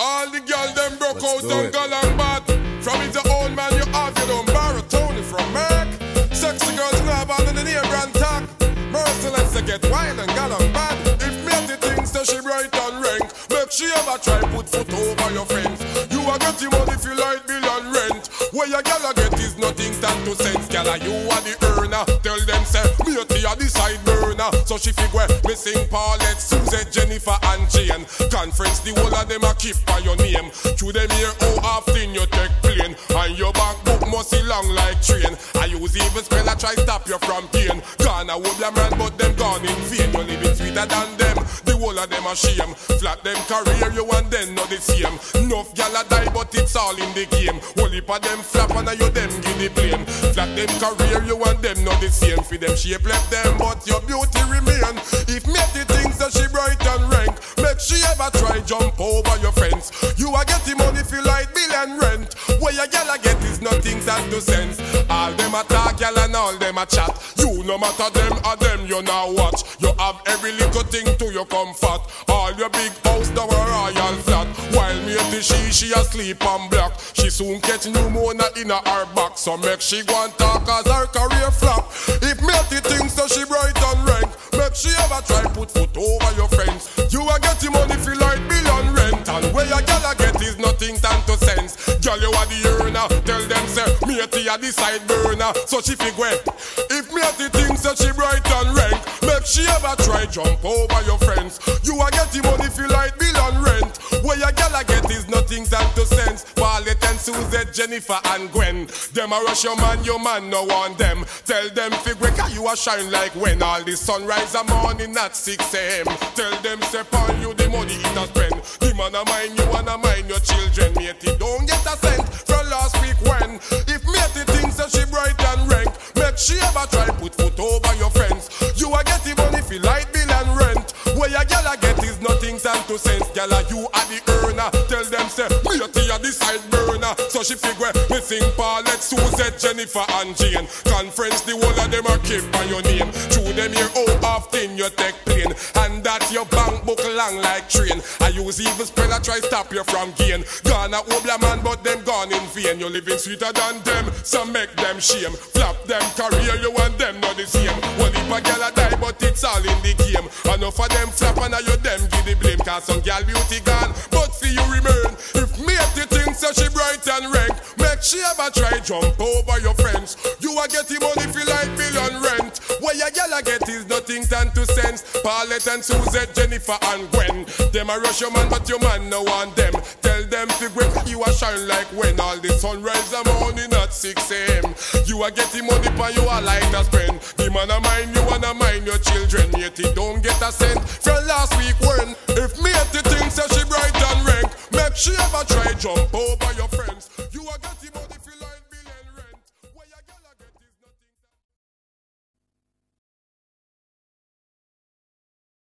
All the girls them broke Let's out and it. galang bad. From it's the old man you have, you don't borrow Tony from Mac. Sexy girls have on the name brand tag. Merciless to get wild and galang bad. If me the things that she bright and rank, make she ever try put foot over your fence. You are get the money if you like and. Where your gal a get is nothing stand to sense. Gal a you are the earner. Tell them say me a tea a the side burner. So she figure me sing Paulette, Suzette, Jennifer and Jane. Conference the whole of them a keep by your name. Through them here oh, how often you take plane and your bank book must long like train. Use even spell I try stop you from pain. Gone a them man but them gone in vain. You living sweeter than them. The whole of them a shame. Flat them career you and then not the same. Enough gal a die but it's all in the game. Whole heap of them flap and a you them give the blame. Flat them career you and them not the same. For them shape left them but your beauty remain. If the things that she bright get is nothing stand to sense. All them a talk gal and all them a chat. You no matter them or them you now watch. You have every little thing to your comfort. All your big house now a royal flat. While me the she she asleep on block. She soon catch pneumonia in her back. So make she go and talk as her career flop. If me the things so she bright and rank. Make she ever try put foot over your friends. You a get the money feel like bill and rent. And where your gal a get is nothing stand to sense. Girl you are the earner. A the side burner. So she figure if me a the things that she bright and rank. Make she ever try jump over your friends. You a get the money feel like bill and rent. Where your gal a get is nothing stand to sense. Paulette and Suzette, Jennifer and Gwen. Them a rush your man, your man no want them. Tell them figure can you a shine like when all the sunrise a morning at 6 a.m. Tell them step on you the money it a spend. The man a mind you and a mind your children. Matey don't get a to sense. Gal you are the earner. Tell them say me a tea a the side burner. So she figure me sing Paulette, Suzette, Jennifer and Jane. Conference the whole of them a keep by your name. Through them here how often you take plane. And that your bank book long like train. I use evil spell I try stop you from gain. Gone a obla man but them gone in vain. You living sweeter than them. So make them shame. Flap them career you and them not the same. One if a gal a die but it's all in the game. Enough of them Cause some gal beauty gone. But for you remain. If me at the thing so she bright and rank. Make she ever try jump over your friends. You a get the money feel like bill and rent. Where your gal a get is nothing stand to cents. Paulette and Suzette, Jennifer and Gwen. Them a rush your man but your man no want them. Tell them figure you a shine like when all the sunrise a morning at 6 a.m. You a get the money pa you a like to spend. The man a mind you wanna mind your children. Yet he don't get a cent. From last if me at the thing